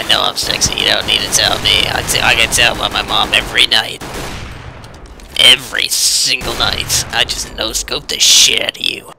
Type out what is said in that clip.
I know I'm sexy. You don't need to tell me. I get tell by my mom every night. Every single night. I just no scope the shit out of you.